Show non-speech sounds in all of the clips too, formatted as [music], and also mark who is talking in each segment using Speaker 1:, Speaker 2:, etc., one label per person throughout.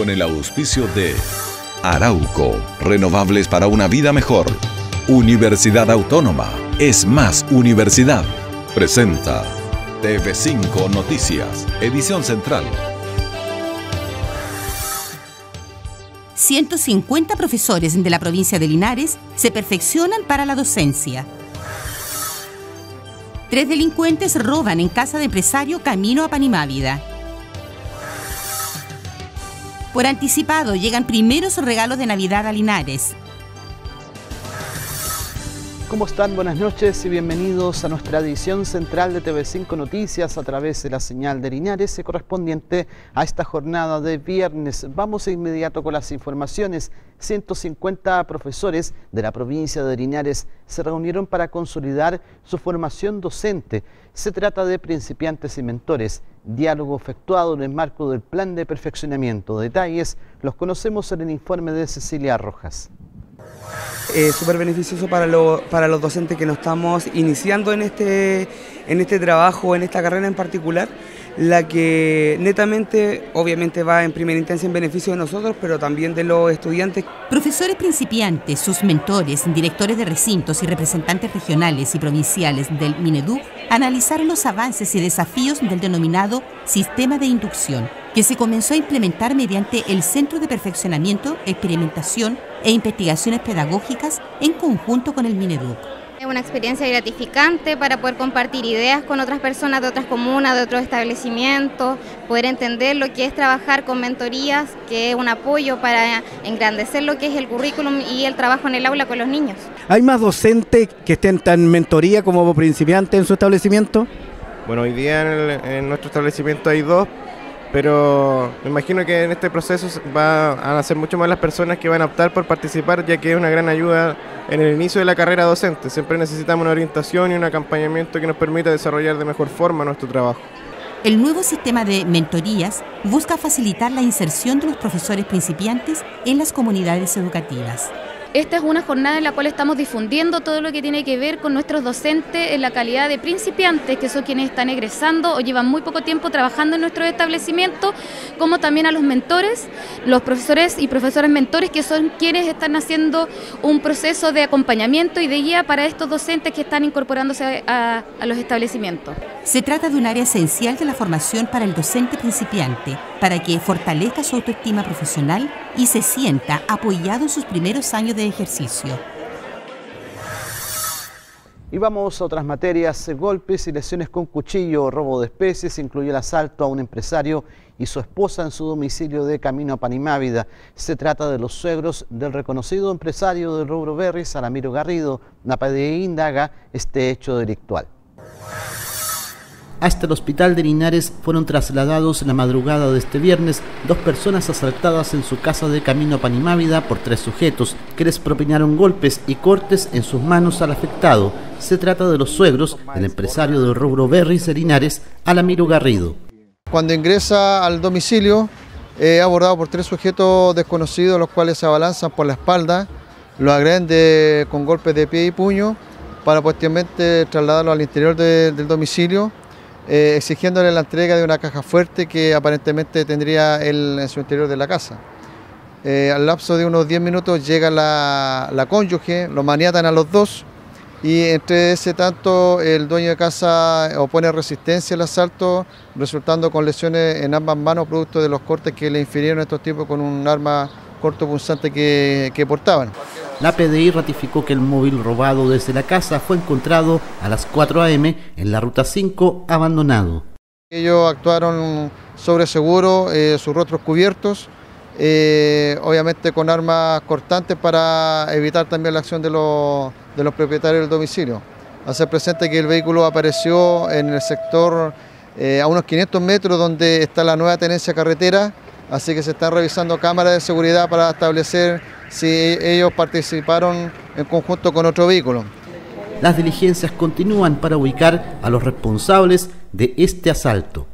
Speaker 1: con el auspicio de Arauco, renovables para una vida mejor. Universidad Autónoma, es más universidad. Presenta TV5 Noticias, edición central.
Speaker 2: 150 profesores de la provincia de Linares se perfeccionan para la docencia. Tres delincuentes roban en casa de empresario camino a Panimávida. Por anticipado llegan primeros regalos de Navidad a Linares.
Speaker 3: ¿Cómo están? Buenas noches y bienvenidos a nuestra edición central de TV5 Noticias a través de la señal de Linares correspondiente a esta jornada de viernes. Vamos de inmediato con las informaciones. 150 profesores de la provincia de Linares se reunieron para consolidar su formación docente. Se trata de principiantes y mentores. Diálogo efectuado en el marco del plan de perfeccionamiento. Detalles los conocemos en el informe de Cecilia Rojas.
Speaker 4: Es súper beneficioso para, para los docentes que nos estamos iniciando en este, en este trabajo, en esta carrera en particular, la que netamente, obviamente, va en primera instancia en beneficio de nosotros, pero también de los estudiantes.
Speaker 2: Profesores principiantes, sus mentores, directores de recintos y representantes regionales y provinciales del Mineduc analizaron los avances y desafíos del denominado sistema de inducción, que se comenzó a implementar mediante el Centro de Perfeccionamiento, Experimentación e Investigaciones Pedagógicas en conjunto con el Mineduc.
Speaker 5: Es una experiencia gratificante para poder compartir ideas con otras personas de otras comunas, de otros establecimientos, poder entender lo que es trabajar con mentorías, que es un apoyo para engrandecer lo que es el currículum y el trabajo en el aula con los niños.
Speaker 6: ¿Hay más docentes que estén en mentoría como principiantes en su establecimiento?
Speaker 7: Bueno, hoy día en, en nuestro establecimiento hay dos, pero me imagino que en este proceso van a ser mucho más las personas que van a optar por participar, ya que es una gran ayuda en el inicio de la carrera docente. Siempre necesitamos una orientación y un acompañamiento que nos permita desarrollar de mejor forma nuestro trabajo.
Speaker 2: El nuevo sistema de mentorías busca facilitar la inserción de los profesores principiantes en las comunidades educativas.
Speaker 8: Esta es una jornada en la cual estamos difundiendo todo lo que tiene que ver con nuestros docentes en la calidad de principiantes, que son quienes están egresando o llevan muy poco tiempo trabajando en nuestro establecimiento, como también a los mentores, los profesores y profesores mentores, que son quienes están haciendo un proceso de acompañamiento y de guía para estos docentes que están incorporándose a, a los establecimientos.
Speaker 2: Se trata de un área esencial de la formación para el docente principiante, para que fortalezca su autoestima profesional y se sienta apoyado en sus primeros años de ejercicio.
Speaker 3: Y vamos a otras materias, golpes y lesiones con cuchillo, robo de especies, incluye el asalto a un empresario y su esposa en su domicilio de Camino a Panimávida. Se trata de los suegros del reconocido empresario del rubro Berry, Saramiro Garrido. La PDI indaga este hecho delictual.
Speaker 9: Hasta el hospital de Linares fueron trasladados la madrugada de este viernes dos personas asaltadas en su casa de camino a Panimávida por tres sujetos que les propinaron golpes y cortes en sus manos al afectado. Se trata de los suegros del empresario del rubro Berris de Linares, Alamiro Garrido.
Speaker 10: Cuando ingresa al domicilio, es abordado por tres sujetos desconocidos, los cuales se abalanzan por la espalda, lo agreden con golpes de pie y puño para posteriormente trasladarlo al interior del domicilio eh, exigiéndole la entrega de una caja fuerte que aparentemente tendría él en su interior de la casa. Eh, al lapso de unos 10 minutos llega la, la cónyuge, lo maniatan a los dos y entre ese tanto el dueño de casa opone resistencia al asalto, resultando con lesiones en ambas manos producto de los cortes que le infirieron estos tipos con un arma cortopunzante que, que portaban.
Speaker 9: La PDI ratificó que el móvil robado desde la casa fue encontrado a las 4 a.m. en la ruta 5 abandonado.
Speaker 10: Ellos actuaron sobre seguro, eh, sus rostros cubiertos, eh, obviamente con armas cortantes para evitar también la acción de los, de los propietarios del domicilio. Hacer presente que el vehículo apareció en el sector eh, a unos 500 metros donde está la nueva tenencia carretera, así que se están revisando cámaras de seguridad para establecer si ellos participaron en conjunto con otro vehículo.
Speaker 9: Las diligencias continúan para ubicar a los responsables de este asalto.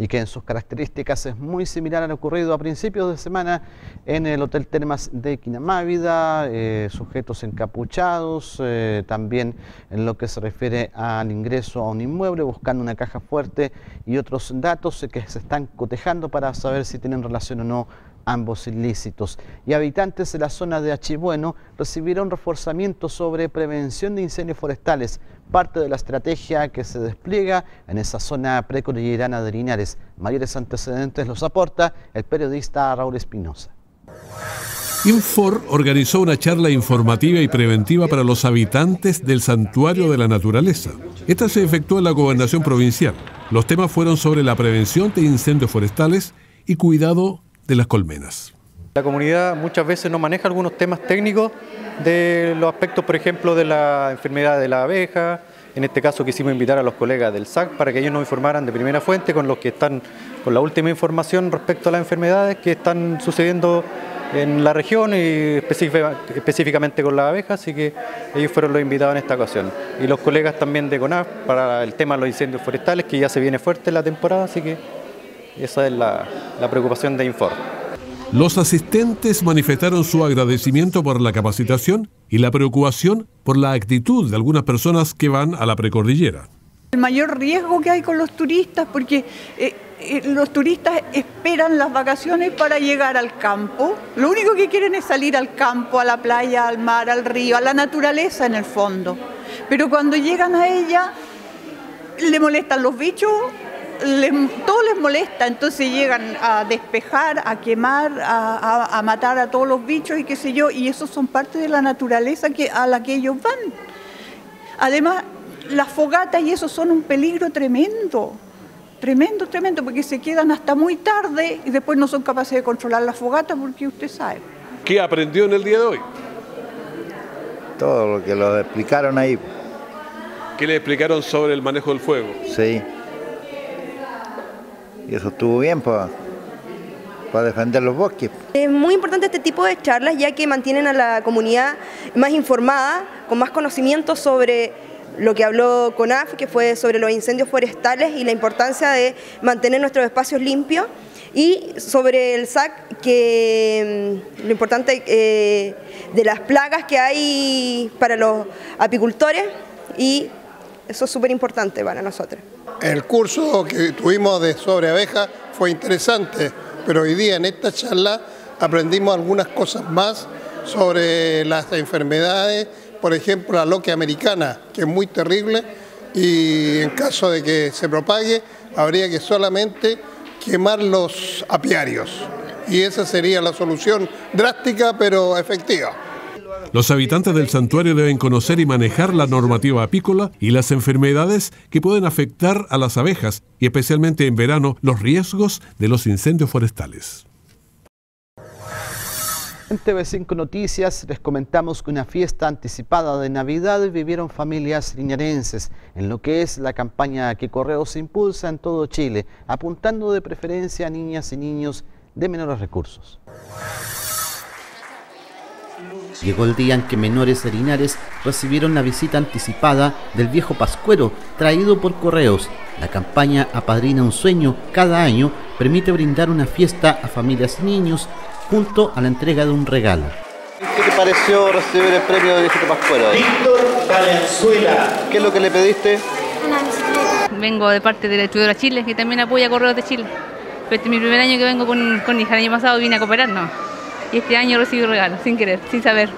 Speaker 3: Y que en sus características es muy similar a lo ocurrido a principios de semana en el Hotel Termas de Quinamávida, eh, sujetos encapuchados, eh, también en lo que se refiere al ingreso a un inmueble, buscando una caja fuerte y otros datos que se están cotejando para saber si tienen relación o no ambos ilícitos. Y habitantes de la zona de Achibueno recibieron reforzamiento sobre prevención de incendios forestales, parte de la estrategia que se despliega en esa zona precordillerana de Linares. Mayores antecedentes los aporta el periodista Raúl Espinosa.
Speaker 11: Infor organizó una charla informativa y preventiva para los habitantes del Santuario de la Naturaleza. Esta se efectuó en la gobernación provincial. Los temas fueron sobre la prevención de incendios forestales y cuidado de las colmenas.
Speaker 12: La comunidad muchas veces no maneja algunos temas técnicos de los aspectos, por ejemplo, de la enfermedad de la abeja. En este caso quisimos invitar a los colegas del SAC para que ellos nos informaran de primera fuente con los que están con la última información respecto a las enfermedades que están sucediendo en la región y específicamente con las abejas, así que ellos fueron los invitados en esta ocasión. Y los colegas también de CONAF para el tema de los incendios forestales, que ya se viene fuerte la temporada, así que esa es la, preocupación de Infor.
Speaker 11: Los asistentes manifestaron su agradecimiento por la capacitación y la preocupación por la actitud de algunas personas que van a la precordillera.
Speaker 13: El mayor riesgo que hay con los turistas, porque eh, eh, los turistas esperan las vacaciones para llegar al campo. Lo único que quieren es salir al campo, a la playa, al mar, al río, a la naturaleza en el fondo. Pero cuando llegan a ella, le molestan los bichos todo les molesta, entonces llegan a despejar, a quemar, a, matar a todos los bichos y qué sé yo, y eso son parte de la naturaleza que, a la que ellos van. Además, las fogatas y eso son un peligro tremendo, tremendo, tremendo, porque se quedan hasta muy tarde y después no son capaces de controlar la fogata porque usted sabe.
Speaker 11: ¿Qué aprendió en el día de hoy?
Speaker 14: Todo lo que lo explicaron ahí.
Speaker 11: ¿Qué le explicaron sobre el manejo del fuego?
Speaker 14: Sí y eso estuvo bien para, para defender los bosques.
Speaker 15: Es muy importante este tipo de charlas ya que mantienen a la comunidad más informada, con más conocimiento sobre lo que habló CONAF, que fue sobre los incendios forestales y la importancia de mantener nuestros espacios limpios, y sobre el SAC, que mm, lo importante eh, de las plagas que hay para los apicultores, y eso es súper importante para nosotros.
Speaker 16: El curso que tuvimos de sobre abeja fue interesante, pero hoy día en esta charla aprendimos algunas cosas más sobre las enfermedades, por ejemplo la loquia americana, que es muy terrible y en caso de que se propague habría que solamente quemar los apiarios y esa sería la solución drástica pero efectiva.
Speaker 11: Los habitantes del santuario deben conocer y manejar la normativa apícola y las enfermedades que pueden afectar a las abejas y especialmente en verano los riesgos de los incendios forestales.
Speaker 3: En TV5 Noticias les comentamos que una fiesta anticipada de Navidad vivieron familias liñarenses en lo que es la campaña que Correos impulsa en todo Chile, apuntando de preferencia a niñas y niños de menores recursos.
Speaker 9: Llegó el día en que menores de Linares recibieron la visita anticipada del viejo Pascuero traído por correos. La campaña Apadrina un sueño cada año permite brindar una fiesta a familias y niños junto a la entrega de un regalo.
Speaker 3: ¿Qué te pareció recibir el premio de Viejito Pascuero? Víctor Valenzuela. ¿Qué es lo que le pediste?
Speaker 17: Una bicicleta. Vengo de parte de la Estudiadora Chile, que también apoya Correos de Chile. Este es mi primer año que vengo con, con hija. El año pasado vine a cooperar, ¿no? Y este año recibí un regalo, sin querer, sin saber,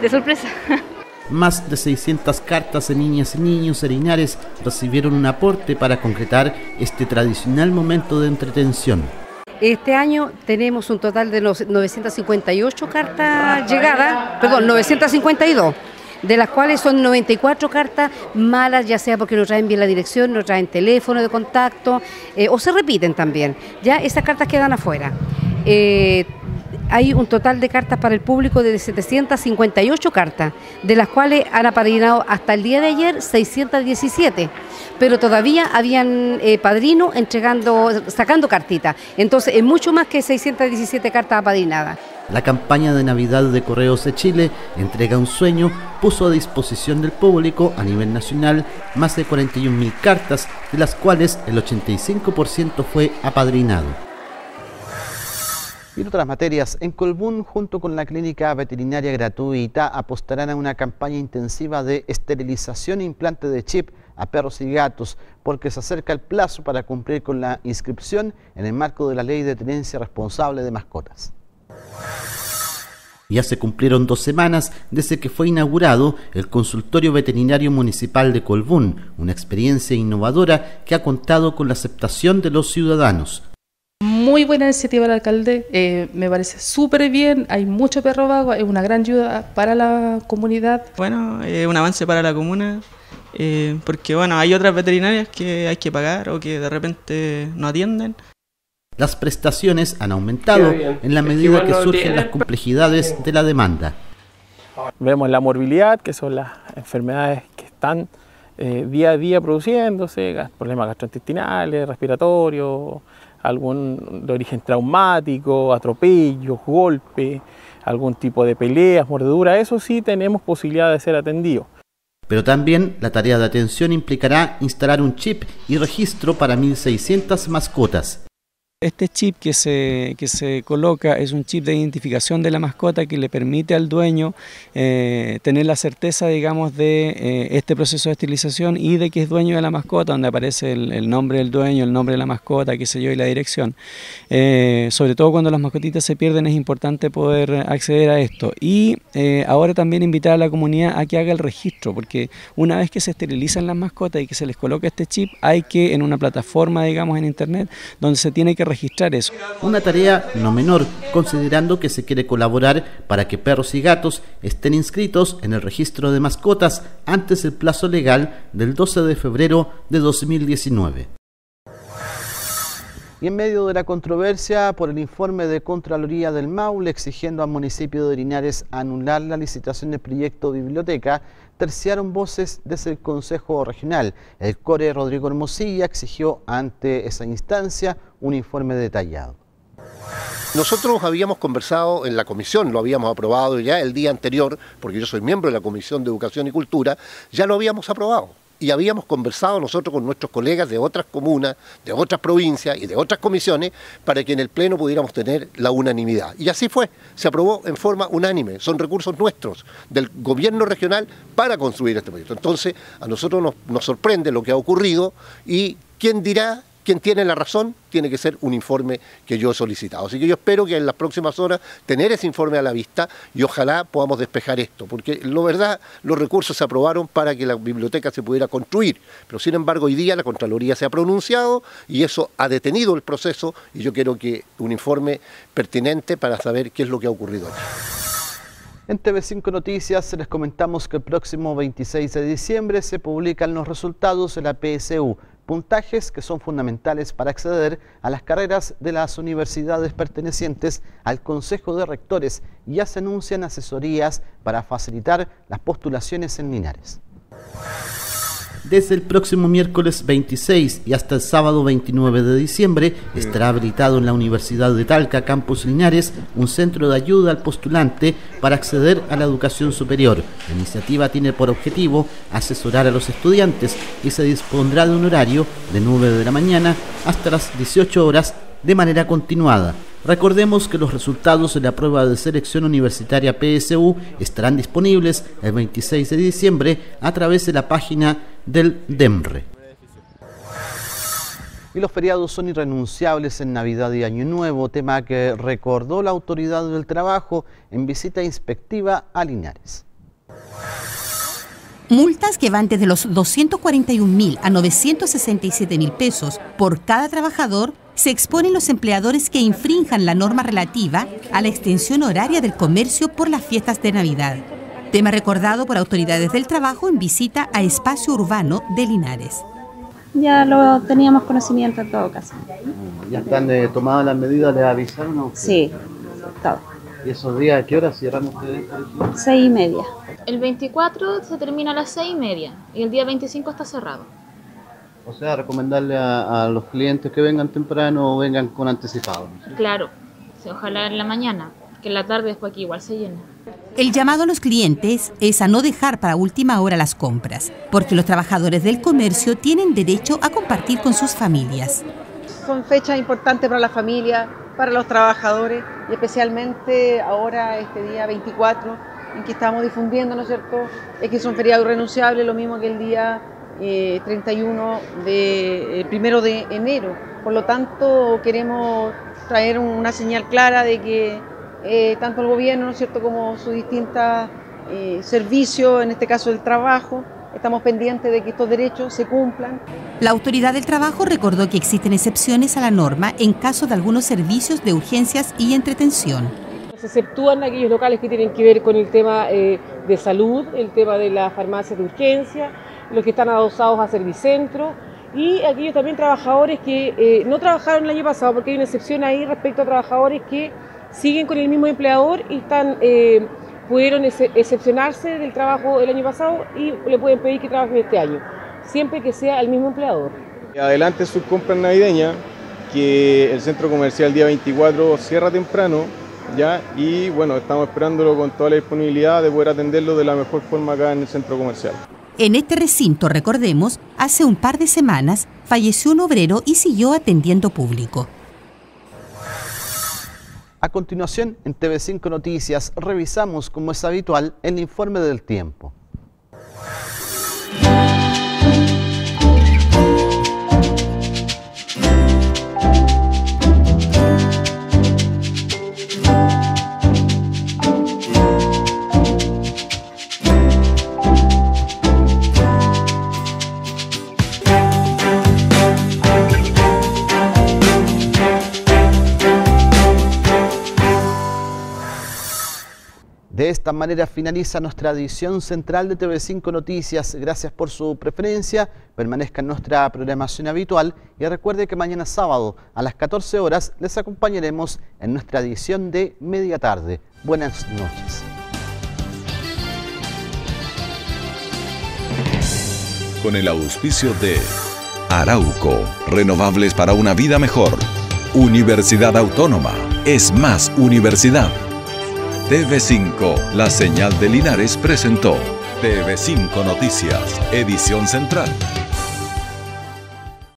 Speaker 17: de sorpresa. [laughs]
Speaker 9: Más de 600 cartas de niñas y niños Linares recibieron un aporte para concretar este tradicional momento de entretención.
Speaker 18: Este año tenemos un total de 958 cartas llegadas, perdón, 952 de las cuales son 94 cartas malas, ya sea porque no traen bien la dirección, no traen teléfono de contacto, eh, o se repiten también. Ya esas cartas quedan afuera. Eh, hay un total de cartas para el público de 758 cartas, de las cuales han apadrinado hasta el día de ayer 617, pero todavía habían eh, padrinos entregando, sacando cartitas. Entonces es mucho más que 617 cartas apadrinadas.
Speaker 9: La campaña de Navidad de Correos de Chile, Entrega un Sueño, puso a disposición del público a nivel nacional más de 41.000 cartas, de las cuales el 85% fue apadrinado.
Speaker 3: Y en otras materias, en Colbún, junto con la clínica veterinaria gratuita, apostarán a una campaña intensiva de esterilización e implante de chip a perros y gatos, porque se acerca el plazo para cumplir con la inscripción en el marco de la ley de tenencia responsable de mascotas.
Speaker 9: Ya se cumplieron dos semanas desde que fue inaugurado el Consultorio Veterinario Municipal de Colbún, una experiencia innovadora que ha contado con la aceptación de los ciudadanos.
Speaker 19: Muy buena iniciativa del alcalde, eh, me parece súper bien, hay mucho perro vago, es una gran ayuda para la comunidad.
Speaker 20: Bueno, es un avance para la comuna, eh, porque bueno, hay otras veterinarias que hay que pagar o que de repente no atienden.
Speaker 9: Las prestaciones han aumentado en la medida que surgen las complejidades de la demanda.
Speaker 21: Vemos la morbilidad, que son las enfermedades que están eh, día a día produciéndose, problemas gastrointestinales, respiratorios, algún de origen traumático, atropellos, golpe, algún tipo de peleas, mordedura, eso sí tenemos posibilidad de ser atendidos.
Speaker 9: Pero también la tarea de atención implicará instalar un chip y registro para 1.600 mascotas.
Speaker 22: Este chip que se, que se coloca es un chip de identificación de la mascota que le permite al dueño eh, tener la certeza, digamos, de eh, este proceso de estilización y de que es dueño de la mascota, donde aparece el, nombre del dueño, el nombre de la mascota, qué sé yo, y la dirección. Eh, sobre todo cuando las mascotitas se pierden es importante poder acceder a esto. Y ahora también invitar a la comunidad a que haga el registro, porque una vez que se esterilizan las mascotas y que se les coloca este chip, hay que en una plataforma, digamos, en internet, donde se tiene que registrar eso.
Speaker 9: Una tarea no menor, considerando que se quiere colaborar para que perros y gatos estén inscritos en el registro de mascotas antes del plazo legal del 12 de febrero de 2019.
Speaker 3: Y en medio de la controversia por el informe de Contraloría del Maule exigiendo al municipio de Linares anular la licitación del proyecto biblioteca, terciaron voces desde el Consejo Regional. El core Rodrigo Hermosilla exigió ante esa instancia un informe detallado.
Speaker 23: Nosotros habíamos conversado en la comisión, lo habíamos aprobado ya el día anterior, porque yo soy miembro de la Comisión de Educación y Cultura, ya lo habíamos aprobado y habíamos conversado nosotros con nuestros colegas de otras comunas, de otras provincias y de otras comisiones para que en el Pleno pudiéramos tener la unanimidad. Y así fue, se aprobó en forma unánime, son recursos nuestros del gobierno regional para construir este proyecto. Entonces, a nosotros nos, nos sorprende lo que ha ocurrido y quién dirá quien tiene la razón tiene que ser un informe que yo he solicitado. Así que yo espero que en las próximas horas tener ese informe a la vista y ojalá podamos despejar esto, porque lo verdad, los recursos se aprobaron para que la biblioteca se pudiera construir, pero sin embargo hoy día la Contraloría se ha pronunciado y eso ha detenido el proceso y yo quiero que un informe pertinente para saber qué es lo que ha ocurrido.
Speaker 3: En TV5 Noticias les comentamos que el próximo 26 de diciembre se publican los resultados de la PSU puntajes que son fundamentales para acceder a las carreras de las universidades pertenecientes al Consejo de Rectores. y Ya se anuncian asesorías para facilitar las postulaciones en Linares.
Speaker 9: Desde el próximo miércoles 26 y hasta el sábado 29 de diciembre estará habilitado en la Universidad de Talca, Campus Linares, un centro de ayuda al postulante para acceder a la educación superior. La iniciativa tiene por objetivo asesorar a los estudiantes y se dispondrá de un horario de 9 de la mañana hasta las 18 horas de manera continuada. Recordemos que los resultados de la prueba de selección universitaria PSU estarán disponibles el 26 de diciembre a través de la página del DEMRE.
Speaker 3: Y los feriados son irrenunciables en Navidad y Año Nuevo, tema que recordó la autoridad del trabajo en visita inspectiva a Linares.
Speaker 2: Multas que van desde los 241 mil a 967 mil pesos por cada trabajador se exponen los empleadores que infrinjan la norma relativa a la extensión horaria del comercio por las fiestas de Navidad. Tema recordado por autoridades del trabajo en visita a espacio urbano de Linares.
Speaker 24: Ya lo teníamos conocimiento en todo caso.
Speaker 3: ¿Ya están eh, tomadas las medidas? ¿Les avisaron a
Speaker 24: Sí, todo.
Speaker 3: ¿Y esos días a qué hora cierran ustedes?
Speaker 24: Seis y media.
Speaker 25: El 24 se termina a las seis y media y el día 25 está cerrado.
Speaker 3: O sea, recomendarle a, los clientes que vengan temprano o vengan con anticipado.
Speaker 25: Claro, ojalá en la mañana. que en la tarde después aquí igual se llena.
Speaker 2: El llamado a los clientes es a no dejar para última hora las compras, porque los trabajadores del comercio tienen derecho a compartir con sus familias.
Speaker 26: Son fechas importantes para la familia, para los trabajadores y especialmente ahora este día 24 en que estamos difundiendo, ¿no es cierto? Es que es un feriado irrenunciable, lo mismo que el día 31 eh, de eh, primero de enero. Por lo tanto, queremos traer una señal clara de que eh, tanto el gobierno, ¿no es cierto?, como sus distintos servicios, en este caso el trabajo, Estamos pendientes de que estos derechos se cumplan.
Speaker 2: La Autoridad del Trabajo recordó que existen excepciones a la norma en caso de algunos servicios de urgencias y entretención.
Speaker 27: Se exceptúan aquellos locales que tienen que ver con el tema de salud, el tema de las farmacias de urgencia, los que están adosados a Servicentro y aquellos también trabajadores que eh, no trabajaron el año pasado, porque hay una excepción ahí respecto a trabajadores que siguen con el mismo empleador y están, eh, pudieron excepcionarse del trabajo el año pasado y le pueden pedir que trabajen este año, siempre que sea el mismo empleador.
Speaker 28: Adelante sus compras navideñas, que el centro comercial día 24 cierra temprano, ya y bueno, estamos esperándolo con toda la disponibilidad de poder atenderlo de la mejor forma acá en el centro comercial.
Speaker 2: En este recinto, recordemos, hace un par de semanas falleció un obrero y siguió atendiendo público.
Speaker 3: A continuación, en TV5 Noticias, revisamos, como es habitual, el informe del tiempo. Esta manera finaliza nuestra edición central de TV5 Noticias. Gracias por su preferencia. Permanezca en nuestra programación habitual y recuerde que mañana sábado a las 14 horas les acompañaremos en nuestra edición de media tarde. Buenas noches.
Speaker 29: Con el auspicio de Arauco, renovables para una vida mejor. Universidad Autónoma, es más universidad. TV5, la señal de Linares presentó TV5 Noticias, edición central.